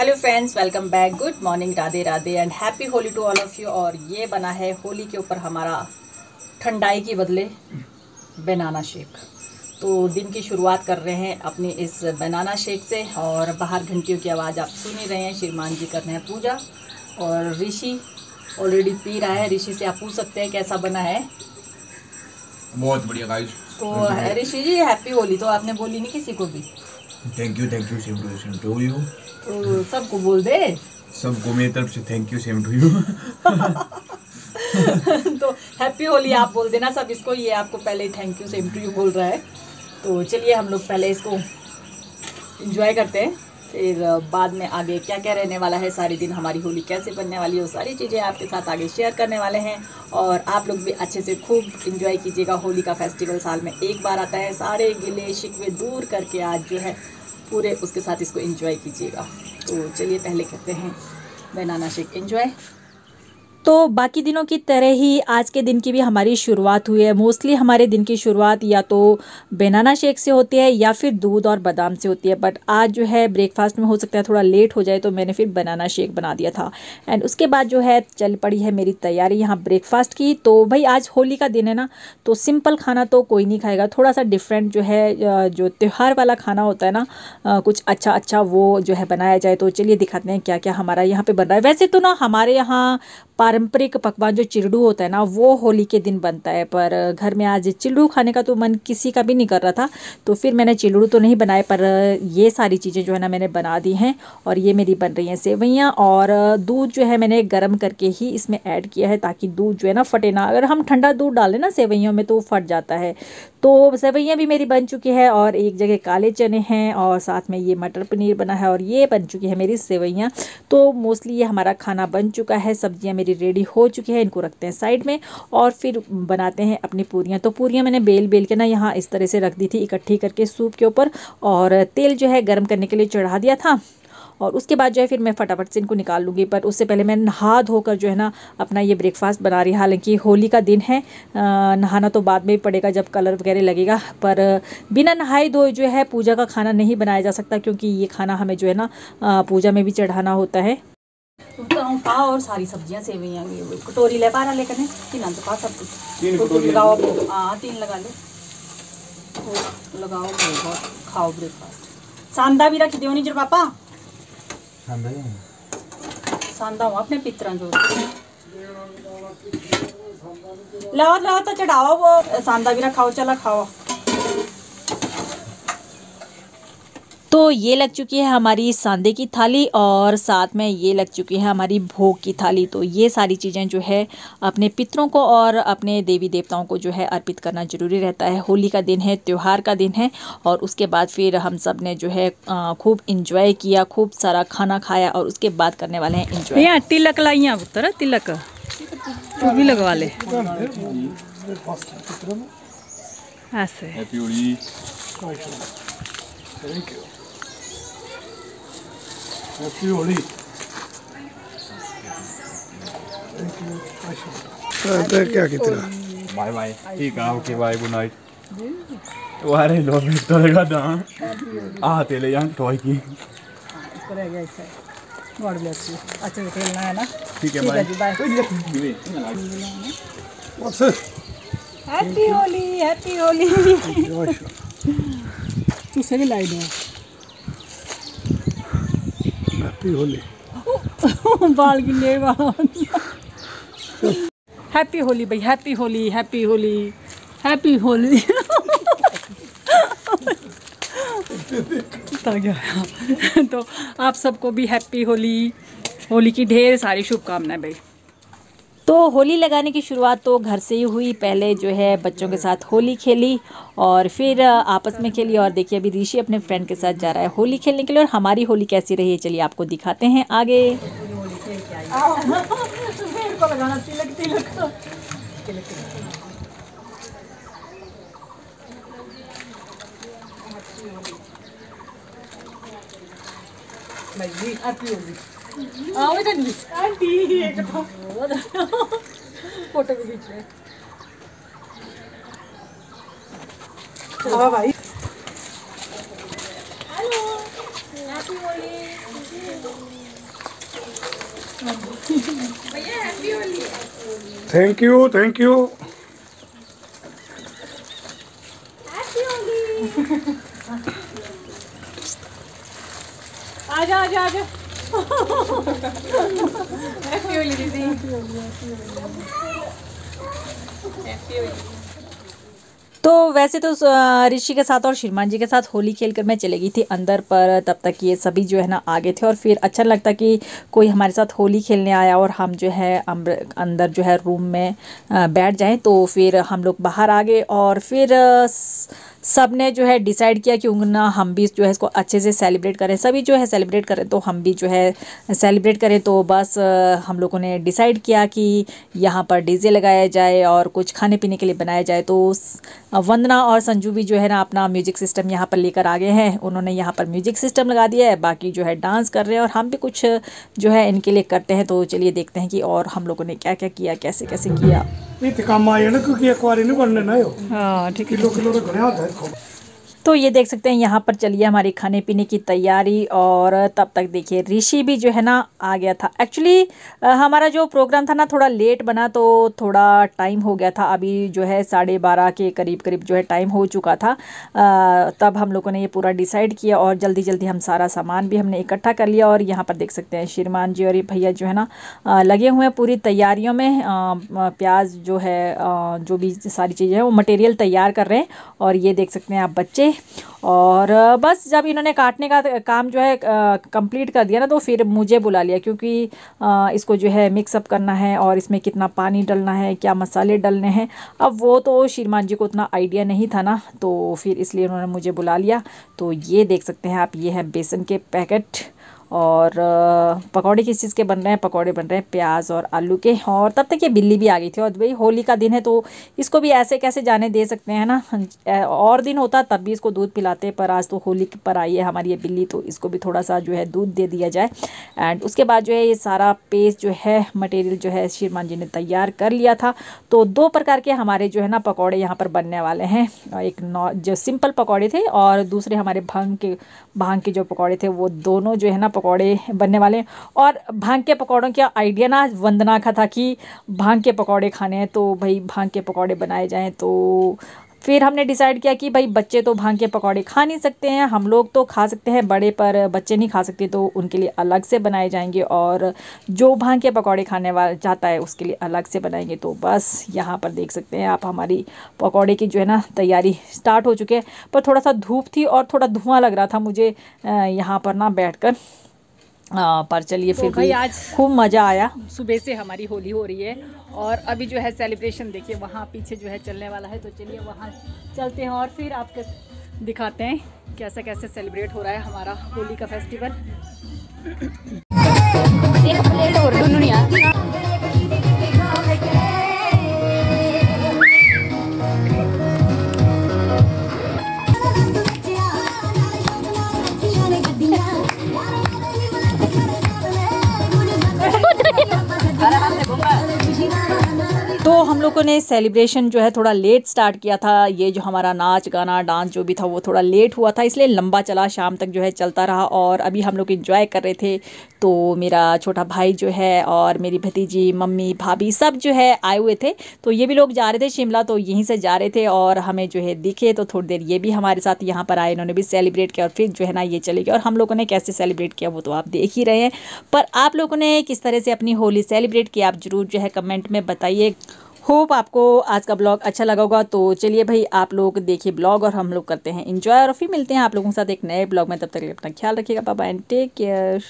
Hello friends welcome back good morning Radhe Radhe and happy Holi to all of you और ये बना है होली के ऊपर हमारा ठंडाई के बदले बनाना शेक तो दिन की शुरुआत कर रहे हैं अपनी इस बनाना शेक से और बाहर घंटियों की आवाज़ आप सुन ही रहे हैं श्रीमान जी कर रहे हैं पूजा। और ऋषि ऑलरेडी पी रहा है ऋषि से आप पूछ सकते हैं कैसा बना है। बहुत बढ़िया गाइस तो ऋषि जी हैप्पी होली तो आपने बोली नहीं किसी को भी। Thank you thank you to you तो सबको बोल दे। सबको मेरी तरफ़ से thank you same to you तो हैप्पी होली आप बोल देना सब इसको ये आपको पहले thank you same to you बोल रहा है। तो चलिए हम लोग पहले इसको इंजॉय करते हैं फिर बाद में आगे क्या क्या रहने वाला है सारे दिन हमारी होली कैसे बनने वाली है वो सारी चीज़ें आपके साथ आगे शेयर करने वाले हैं। और आप लोग भी अच्छे से खूब इंजॉय कीजिएगा होली का फेस्टिवल साल में एक बार आता है सारे गिले शिकवे दूर करके आज जो है पूरे उसके साथ इसको इंजॉय कीजिएगा। तो चलिए पहले कहते हैं। बनाना शेक इंजॉय तो बाकी दिनों की तरह ही आज के दिन की भी हमारी शुरुआत हुई है। मोस्टली हमारे दिन की शुरुआत या तो बनाना शेक से होती है या फिर दूध और बादाम से होती है। बट आज जो है ब्रेकफास्ट में हो सकता है थोड़ा लेट हो जाए तो मैंने फिर बनाना शेक बना दिया था। एंड उसके बाद जो है चल पड़ी है मेरी तैयारी यहाँ ब्रेकफास्ट की। तो भाई आज होली का दिन है ना तो सिंपल खाना तो कोई नहीं खाएगा। थोड़ा सा डिफरेंट जो है जो त्यौहार वाला खाना होता है ना कुछ अच्छा अच्छा वो जो है बनाया जाए तो चलिए दिखाते हैं क्या क्या हमारा यहाँ पर बन रहा है। वैसे तो ना हमारे यहाँ पारंपरिक पकवान जो चिड़ू होता है ना, वो होली के दिन बनता है। पर घर में आज चिड़ू खाने का तो मन किसी का भी नहीं कर रहा था तो फिर मैंने चिड़ू तो नहीं बनाए, पर ये सारी चीज़ें जो है ना मैंने बना दी हैं और ये मेरी बन रही हैं सेवैयाँ और दूध जो है मैंने गर्म करके ही इसमें ऐड किया है ताकि दूध जो है ना फटे ना। अगर हम ठंडा दूध डालें ना सेवैयों में तो वो फट जाता है। तो सेवैयाँ भी मेरी बन चुकी है और एक जगह काले चने हैं और साथ में ये मटर पनीर बना है और ये बन चुकी है मेरी सेवैयाँ तो मोस्टली ये हमारा खाना बन चुका है, सब्ज़ियाँ मेरी रेडी हो चुकी है, इनको रखते हैं साइड में और फिर बनाते हैं अपनी पूरियाँ। तो पूरियाँ मैंने बेल बेल के ना यहाँ इस तरह से रख दी थी, इकट्ठी करके सूप के ऊपर और तेल जो है गर्म करने के लिए चढ़ा दिया था। और उसके बाद जो है फिर मैं फटाफट से इनको निकाल लूँगी। पर उससे पहले मैं नहा धोकर जो है ना अपना ये ब्रेकफास्ट बना रही। हालाँकि होली का दिन है नहाना तो बाद में ही पड़ेगा जब कलर वगैरह लगेगा। पर बिना नहाए धोए जो है पूजा का खाना नहीं बनाया जा सकता क्योंकि ये खाना हमें जो है ना पूजा में भी चढ़ाना होता है। पा और सारी सब्ज़ियाँ सेवी हैं। कटोरी ले पा रहा लेकर तीन तो पा सब कुछ। लगाओ हाँ तीन लगा ले। लगाओ खाओ ब्रेकफास्ट सांदा भी रख दियो नहीं जर पापा। पितरा जो लाओ लाओ तो चढ़ाओ वो सांदा भी खाओ चला खाओ। तो ये लग चुकी है हमारी सांदे की थाली और साथ में ये लग चुकी है हमारी भोग की थाली। तो ये सारी चीज़ें जो है अपने पितरों को और अपने देवी देवताओं को जो है अर्पित करना ज़रूरी रहता है। होली का दिन है त्यौहार का दिन है और उसके बाद फिर हम सबने जो है खूब इंजॉय किया खूब सारा खाना खाया और उसके बाद करने वाले हैं इंजॉय यहाँ तिलक लाइया पुत्र तिलक। तू भी लगवा ले। ऐसे. हैप्पी होली क्या कितना बाय बाय ठीक है ओके बाय गुड नाइट वारे लो तो लगा था आ तेले यार टॉय की इसको रह गया इससे गॉड ब्लेस यू अच्छे से खेलना है ना ठीक है bye bye happy Holi happy Holi तू सभी लाई दो हैप्पी होली बाल की हैप्पी होली भाई happy Holi happy Holi happy Holi तो आप सबको भी हैप्पी होली होली की ढेर सारी शुभकामनाएँ, भाई। तो होली लगाने की शुरुआत तो घर से ही हुई। पहले जो है बच्चों के साथ होली खेली और फिर आपस में खेली और देखिए अभी ऋषि अपने फ्रेंड के साथ जा रहा है होली खेलने के लिए और हमारी होली कैसी रही है, चलिए आपको दिखाते हैं आगे। आओ इधर नहीं आंटी एक तो फ़ोटो भी खींच रहे हाँ भाई hello thank you thank you आजा आजा आजा। तो वैसे तो ऋषि के साथ और श्रीमान जी के साथ होली खेल कर मैं चली गई थी अंदर पर, तब तक ये सभी जो है ना आगे थे और फिर अच्छा लगता कि कोई हमारे साथ होली खेलने आया और हम जो है अंदर जो है रूम में बैठ जाएँ तो फिर हम लोग बाहर आ गए और फिर सबने जो है डिसाइड किया कि ना हम भी जो है इसको अच्छे से सेलिब्रेट करें। सभी जो है सेलिब्रेट करें तो हम भी जो है सेलिब्रेट करें। तो बस हम लोगों ने डिसाइड किया कि यहाँ पर डीजे लगाया जाए और कुछ खाने पीने के लिए बनाया जाए। तो वंदना और संजू भी जो है ना अपना म्यूज़िक सिस्टम यहाँ पर लेकर आ गए हैं। उन्होंने यहाँ पर म्यूज़िक सिस्टम लगा दिया है। बाकी जो है डांस कर रहे हैं और हम भी कुछ जो है इनके लिए करते हैं। तो चलिए देखते हैं कि और हम लोगों ने क्या क्या। किया कैसे कैसे किया हाँ। ठीक है। 何? तो ये देख सकते हैं यहाँ पर चलिए हमारी खाने पीने की तैयारी और तब तक देखिए ऋषि भी जो है ना आ गया था। एक्चुअली हमारा जो प्रोग्राम था ना थोड़ा लेट बना तो थोड़ा टाइम हो गया था। अभी जो है साढ़े बारह के करीब करीब जो है टाइम हो चुका था। अ, तब हम लोगों ने ये पूरा डिसाइड किया और जल्दी जल्दी हम सारा सामान भी हमने इकट्ठा कर लिया और यहाँ पर देख सकते हैं श्रीमान जी और ये भैया जो है ना लगे हुए हैं पूरी तैयारियों में। प्याज जो है जो भी सारी चीज़ें हैं वो मटेरियल तैयार कर रहे हैं और ये देख सकते हैं आप बच्चे और बस जब इन्होंने काटने का काम जो है कंप्लीट कर दिया ना तो फिर मुझे बुला लिया क्योंकि इसको जो है मिक्सअप करना है और इसमें कितना पानी डलना है, क्या मसाले डलने हैं। अब वो तो श्रीमान जी को उतना आइडिया नहीं था ना तो फिर इसलिए उन्होंने मुझे बुला लिया। तो ये देख सकते हैं आप, ये है बेसन के पैकेट। और पकौड़े किस चीज़ के बन रहे हैं? पकौड़े बन रहे हैं प्याज और आलू के। और तब तक ये बिल्ली भी आ गई थी और भाई होली का दिन है तो इसको भी ऐसे कैसे जाने दे सकते हैं ना? और दिन होता तब भी इसको दूध पिलाते पर आज तो होली पर आई है हमारी ये बिल्ली तो इसको भी थोड़ा सा जो है दूध दे दिया जाए। एंड उसके बाद जो है ये सारा पेस्ट जो है, मटेरियल जो है श्रीमान जी ने तैयार कर लिया था। तो दो प्रकार के हमारे जो है ना पकौड़े यहाँ पर बनने वाले हैं। एक जो सिंपल पकौड़े थे और दूसरे हमारे भाँग के भाँग के जो पकौड़े थे, वो दोनों जो है ना पकौड़े बनने वाले हैं। और भाँग के पकौड़ों का आइडिया ना वंदना का था कि भाँग के पकौड़े खाने हैं तो भाई भाँग के पकौड़े बनाए जाएँ तो फिर हमने डिसाइड किया कि भाई बच्चे तो भाँग के पकौड़े खा नहीं सकते हैं। हम लोग तो खा सकते हैं, बड़े पर बच्चे नहीं खा सकते तो उनके लिए अलग से बनाए जाएँगे और जो भाँग के पकौड़े खाने वाला चाहता है उसके लिए अलग से बनाएँगे। तो बस यहाँ पर देख सकते हैं आप, हमारी पकौड़े की जो है ना तैयारी स्टार्ट हो चुकी है। पर थोड़ा सा धूप थी और थोड़ा धुआँ लग रहा था मुझे यहाँ पर ना बैठकर। आ, पर चलिए फिर भाई आज- खूब मज़ा आया। सुबह से हमारी होली हो रही है और अभी जो है सेलिब्रेशन देखिए वहाँ पीछे जो है चलने वाला है तो चलिए वहाँ चलते हैं और फिर आपके दिखाते हैं कैसा कैसे सेलिब्रेट हो रहा है हमारा होली का फेस्टिवल तो हम लोगों ने सेलिब्रेशन जो है थोड़ा लेट स्टार्ट किया था। ये जो हमारा नाच, गाना डांस जो भी था, वो थोड़ा लेट हुआ था, इसलिए लंबा चला, शाम तक जो है चलता रहा और अभी हम लोग इन्जॉय कर रहे थे। तो मेरा छोटा भाई जो है और मेरी भतीजी, मम्मी, भाभी सब जो है आए हुए थे। तो ये भी लोग जा रहे थे शिमला तो यहीं से जा रहे थे और हमें जो है दिखे तो थोड़ी देर ये भी हमारे साथ यहाँ पर आए, इन्होंने भी सेलिब्रेट किया और फिर जो है ना ये चले गए। और हम लोगों ने कैसे सेलिब्रेट किया वो तो आप देख ही रहे हैं। पर आप लोगों ने किस तरह से अपनी होली सेलिब्रेट किया आप ज़रूर जो है कमेंट में बताइए। होप आपको आज का ब्लॉग अच्छा लगा होगा। तो चलिए भाई, आप लोग देखिए ब्लॉग और हम लोग करते हैं। इंजॉय और फिर मिलते हैं आप लोगों के साथ एक नए ब्लॉग में। तब तक अपना ख्याल रखिएगा। बाबा एंड टेक केयर